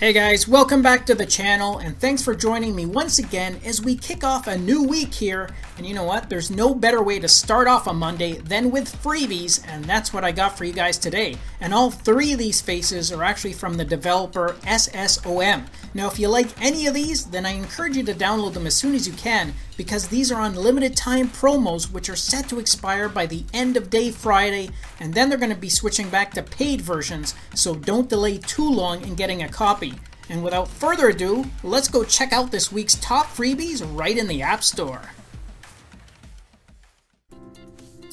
Hey guys, welcome back to the channel and thanks for joining me once again as we kick off a new week here. And you know what? There's no better way to start off a Monday than with freebies and that's what I got for you guys today. And all three of these faces are actually from the developer SSOM. Now if you like any of these, then I encourage you to download them as soon as you can because these are on limited time promos which are set to expire by the end of day Friday and then they're going to be switching back to paid versions so don't delay too long in getting a copy. And without further ado, let's go check out this week's top freebies right in the App Store.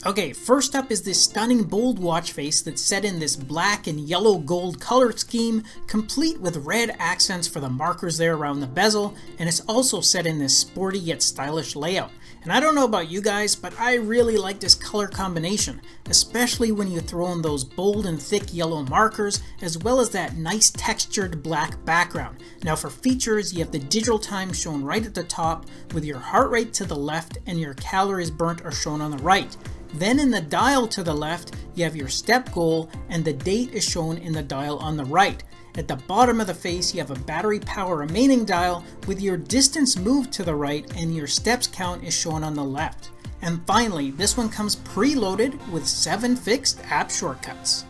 Okay, first up is this stunning bold watch face that's set in this black and yellow gold color scheme, complete with red accents for the markers there around the bezel, and it's also set in this sporty yet stylish layout. And I don't know about you guys, but I really like this color combination, especially when you throw in those bold and thick yellow markers, as well as that nice textured black background. Now for features, you have the digital time shown right at the top, with your heart rate to the left and your calories burnt are shown on the right. Then in the dial to the left, you have your step goal and the date is shown in the dial on the right. At the bottom of the face, you have a battery power remaining dial with your distance moved to the right and your steps count is shown on the left. And finally, this one comes preloaded with 7 fixed app shortcuts.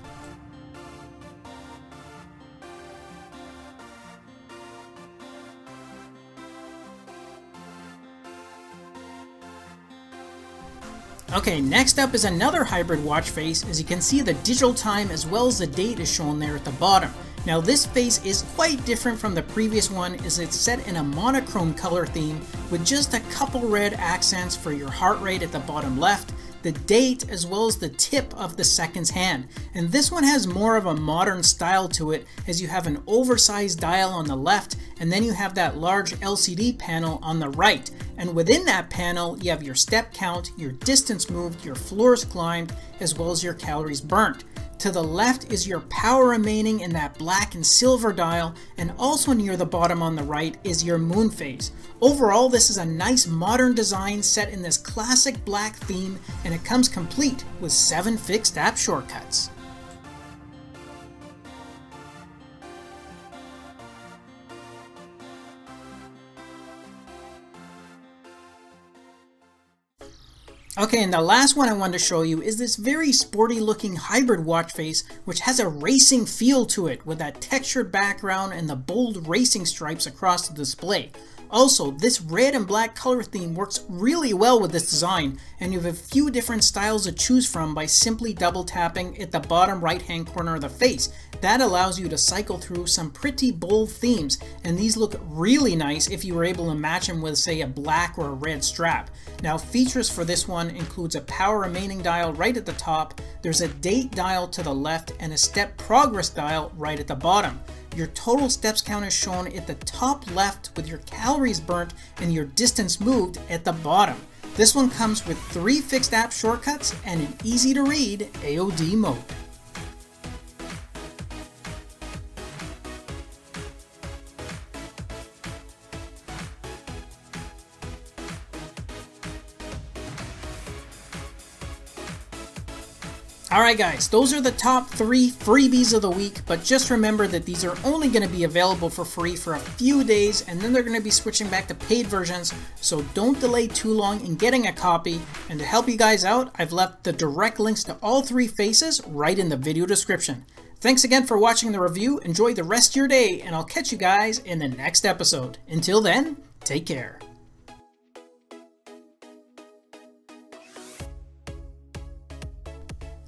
Okay, next up is another hybrid watch face. As you can see, the digital time as well as the date is shown there at the bottom. Now this face is quite different from the previous one as it's set in a monochrome color theme with just a couple red accents for your heart rate at the bottom left the date, as well as the tip of the second's hand. And this one has more of a modern style to it as you have an oversized dial on the left and then you have that large LCD panel on the right. And within that panel, you have your step count, your distance moved, your floors climbed, as well as your calories burnt. To the left is your power remaining in that black and silver dial, and also near the bottom on the right is your moon phase. Overall, this is a nice modern design set in this classic black theme, and it comes complete with 7 fixed app shortcuts. Okay, and the last one I wanted to show you is this very sporty looking hybrid watch face which has a racing feel to it with that textured background and the bold racing stripes across the display. Also, this red and black color theme works really well with this design, and you have a few different styles to choose from by simply double tapping at the bottom right hand corner of the face. That allows you to cycle through some pretty bold themes, and these look really nice if you were able to match them with say a black or a red strap. Now features for this one includes a power remaining dial right at the top, there's a date dial to the left, and a step progress dial right at the bottom. Your total steps count is shown at the top left with your calories burnt and your distance moved at the bottom. This one comes with three fixed app shortcuts and an easy to read AOD mode. Alright guys, those are the top 3 freebies of the week, but just remember that these are only going to be available for free for a few days and then they're going to be switching back to paid versions, so don't delay too long in getting a copy. And to help you guys out, I've left the direct links to all three faces right in the video description. Thanks again for watching the review, enjoy the rest of your day, and I'll catch you guys in the next episode. Until then, take care.